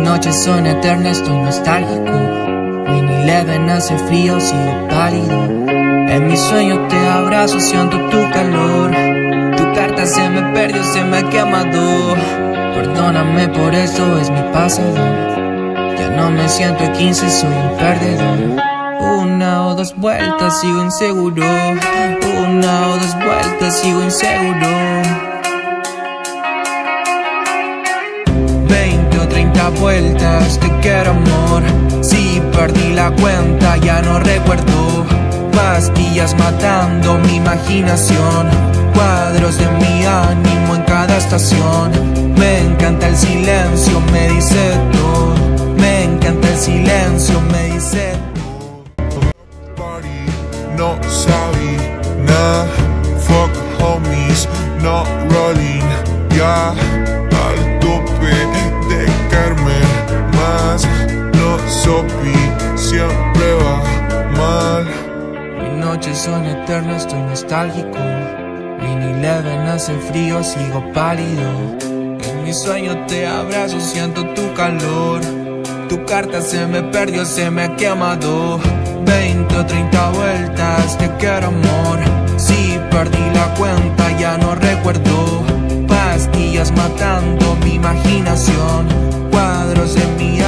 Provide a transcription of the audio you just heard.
noches son eternas, estoy nostálgico. Win Eleven hace frío, sigo pálido. En mis sueños te abrazo, siento tu calor. Tu carta se me perdió, se me ha quemado. Perdóname por eso, es mi pasado. Ya no me siento de 15, soy un perdedor. Una o dos vueltas, sigo inseguro. Una o dos vueltas, sigo inseguro. 20 o 30 vueltas, te quiero amor. Si perdí la cuenta, ya no recuerdo. Pastillas matando mi imaginación. Cuadros de mi ánimo en cada estación. Me encanta el silencio, me dice todo. Me encanta el silencio, me dice todo. No sabe nada. Fuck homies, not rolling. Ya sopi, siempre va mal. Noches son eternas, estoy nostálgico. Win Eleven hace frío, sigo pálido. En mis sueños te abrazo, siento tu calor. Tu carta se me perdió, se me ha quemado. 20 o 30 vueltas, te quiero amor. Si perdí la cuenta, ya no recuerdo. Pastillas matando mi imaginación. Cuadros en mi